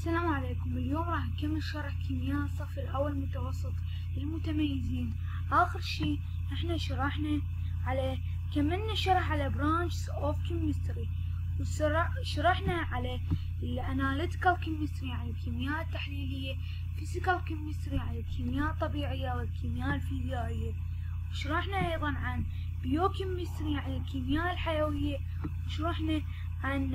السلام عليكم. اليوم راح نكمل شرح كيمياء الصف الأول متوسط للمتميزين. آخر شي إحنا شرحنا على كملنا شرح على branches of chemistry وشرحنا على الاناليتيكال chemistry يعني الكيمياء التحليلية physical chemistry يعني الكيمياء الطبيعية والكيمياء الفيزيائية. وشرحنا أيضا عن biochemistry يعني الكيمياء الحيوية. وشرحنا عن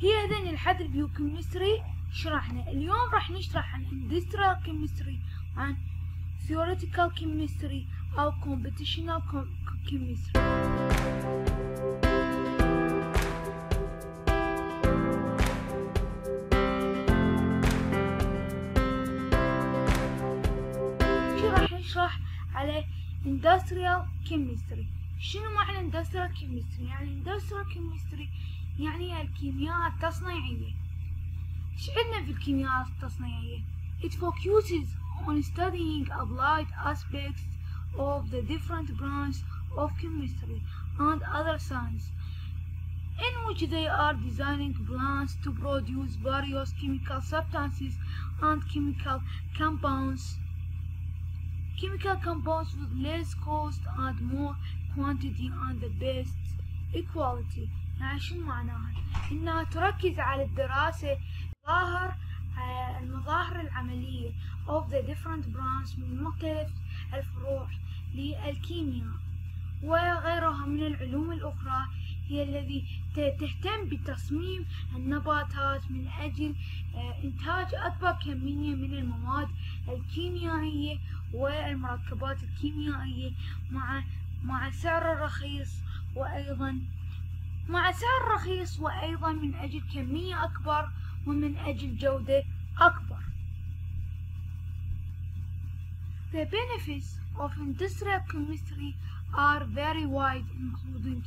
هي هذين الحد البيوكيمستري شرحنا اليوم راح نشرح عن industrial chemistry عن theoretical chemistry أو computational chemistry راح نشرح على industrial chemistry شنو معنى industrial chemistry يعني industrial chemistry يعني الكيمياء التصنيعية ايش عندنا في الكيمياء التصنيعية it focuses on studying applied aspects of the different branches of chemistry and other science in which they are designing plants to produce various chemical substances and chemical compounds chemical compounds with less cost and more quantity and the best equality يعني شنو معناها؟ إنها تركز على الدراسة ظاهر المظاهر العملية of the different branches من مختلف الفروع للكيمياء. وغيرها من العلوم الأخرى هي الذي تهتم بتصميم النباتات من أجل إنتاج أكبر كمية من المواد الكيميائية والمركبات الكيميائية مع مع سعر رخيص وأيضا مع سعر رخيص وأيضا من أجل كمية أكبر ومن أجل جودة أكبر. The benefits of industrial chemistry are very wide including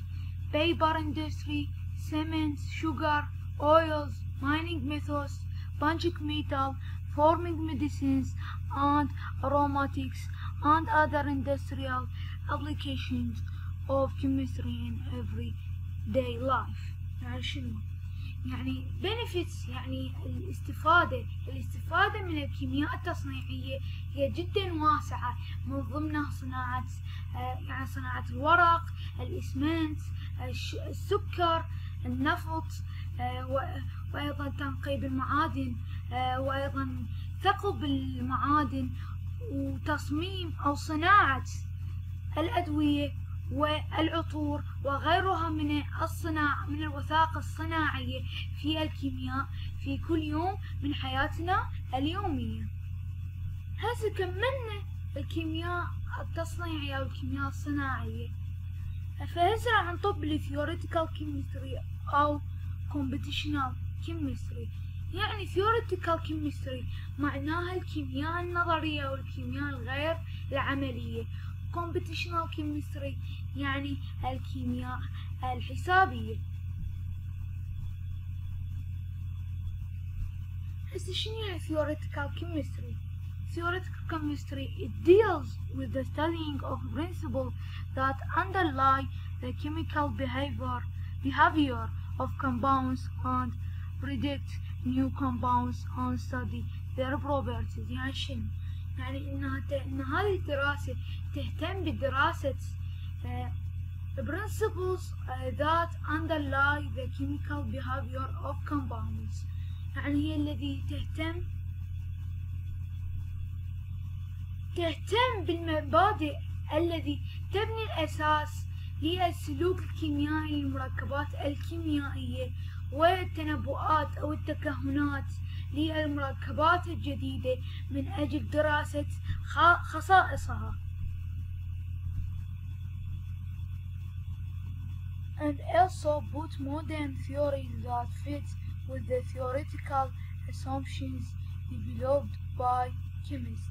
paper industry, cement, sugar, oils, mining methods, punching metal, forming medicines and aromatics and other industrial applications of chemistry in every day life يعني شنو يعني الاستفادة الاستفادة من الكيمياء التصنيعية هي جدا واسعة من ضمنها صناعة يعني صناعة الورق الإسمنت السكر النفط وأيضا تنقيب المعادن وأيضا ثقب المعادن وتصميم أو صناعة الأدوية والعطور وغيرها من الصناعة من الوثائق الصناعية في الكيمياء في كل يوم من حياتنا اليومية. هسه كملنا الكيمياء التصنيعية أو الكيمياء الصناعية؟ فهسه راح نطب ال theoretical chemistry أو computational chemistry. يعني theoretical chemistry معناها الكيمياء النظرية والكيمياء الغير العملية. computational chemistry يعني الكيمياء الحسابية هسه شنو يعني theoretical chemistry theoretical chemistry it deals with the studying of principles that underlie the chemical behavior behavior of compounds and predict new compounds and study their properties يعني شنو يعني إنها ت... ان هذه الدراسة تهتم بدراسة uh, principles uh, that underlie the chemical behavior of compounds. يعني هي الذي تهتم تهتم بالمبادئ الذي تبني الأساس للسلوك الكيميائي للمركبات الكيميائية والتنبؤات أو التكهنات. للمركبات الجديدة من أجل دراسة خصائصها and also put modern theories that fit with the theoretical assumptions developed by chemists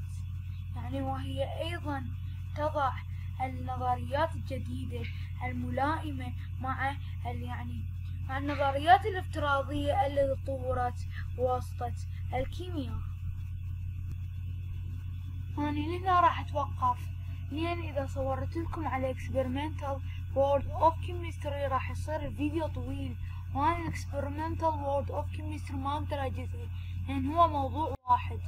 يعني وهي أيضا تضع النظريات الجديدة الملائمة مع يعني النظريات الافتراضية التي طورت بواسطة الكيمياء. أنا هنا راح أتوقف لأن إذا صورت لكم على experimental world of chemistry راح يصير الفيديو طويل. وأنا experimental world of chemistry ما أقدر أجزئه لأن هو موضوع واحد.